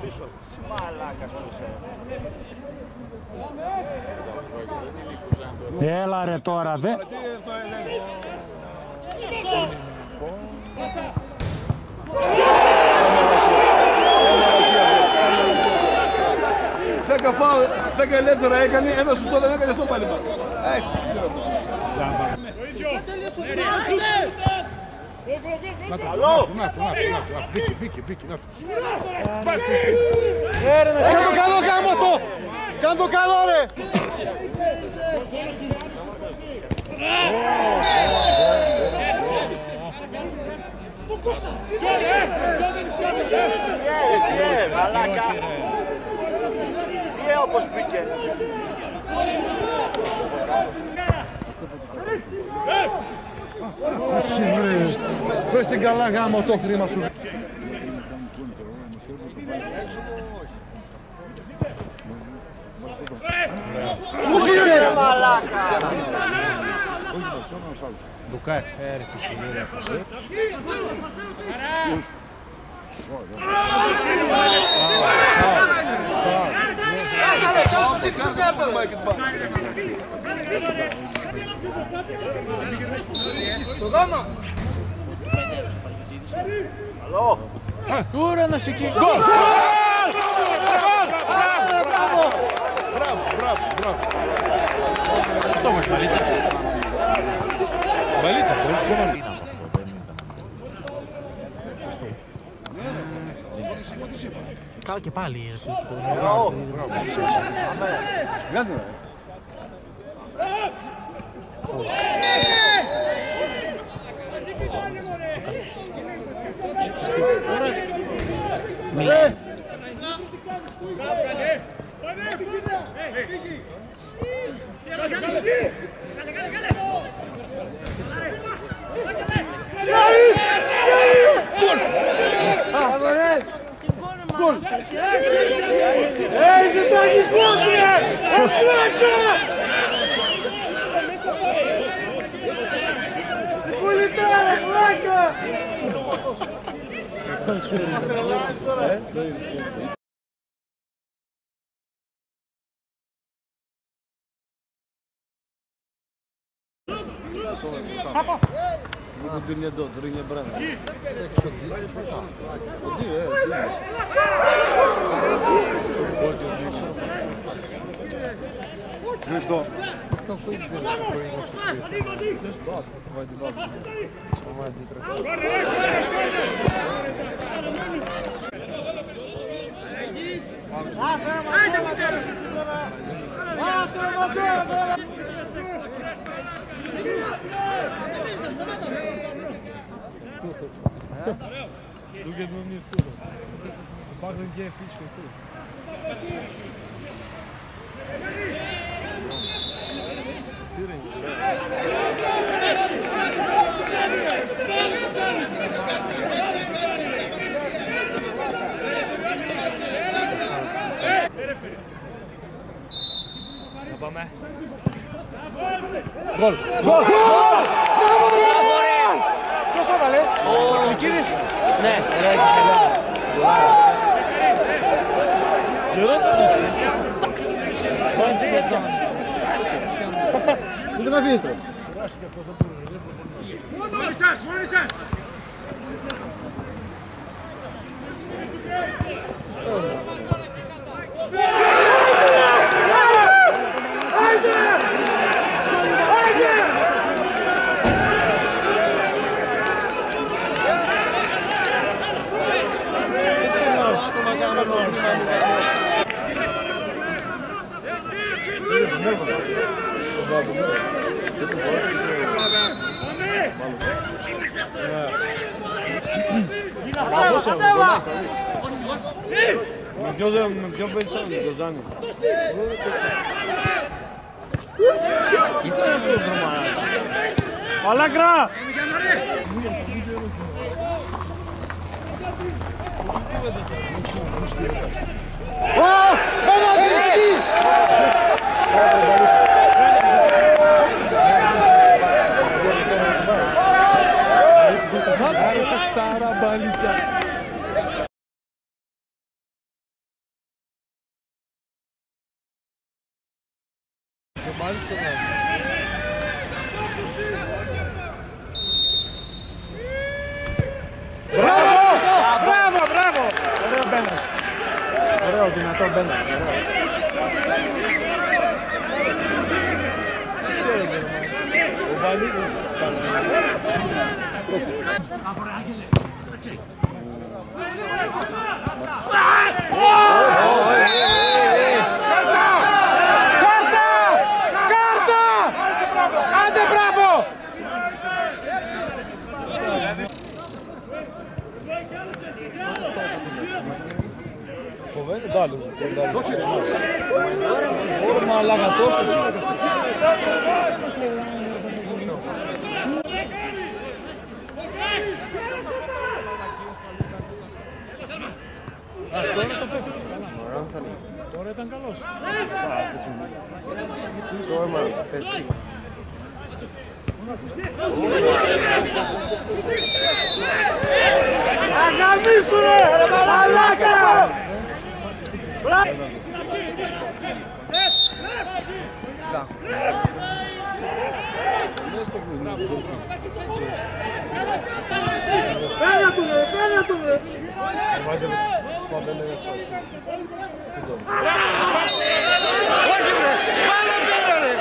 πίσω. Μαλάκα Έλα ρε τώρα, δε... Yeah! 10 φάουλ, 10 ελεύθερα έκανε, ένα σωστό δεν έκανε αυτό πάλι μας. Έσυ, Καλό! Μπήκε, μπήκε, μπήκε. Κάνε το καλό, κάνε το! Κάνε το καλό, ρε! Κώστα! Μαλάκα! Όπως μπήκε. Πες την καλά γάμο το χρήμα σου. Είναι μαλάκα! Έρε Tugama. Alo. Ura na Siki. Gol! Gol! Bravo! Bravo, bravo, bravo. Что вы болите? Болите? Болите? Καλά και πάλι. Ε, Μπράβο. Βγάζει ρε. Koen! Hé, ze zijn niet goed hier! Het De militairen, gelijken! Achter Буду дурня до, дурня брана. Ну что? Васара Мадонна! Васара Мадонна! Duket më mirë këtu. Të pak të ndjej fiçkë këtu. Gol! Gol! Gol! Gires, ne? Tudo na vista. Eu acho que é coisa por. Monição, monição! Με ποιο με ποιο περισσότερο, με ποιο Ζάνη. Τι ήταν αυτός ρε μαλάκα. А! Геннадий! Тарабалитя. Мальцева. era ordinator bene. Ovalidis. την πάλι. Ωραία μαλάκα τόσο. Τώρα το πέφτει. Τώρα ήταν καλός. Αγαμίσου ρε, ρε μαλάκα! Πέρα του ρε, πέρα του ρε! Όχι ρε, πέρα πέρα ρε!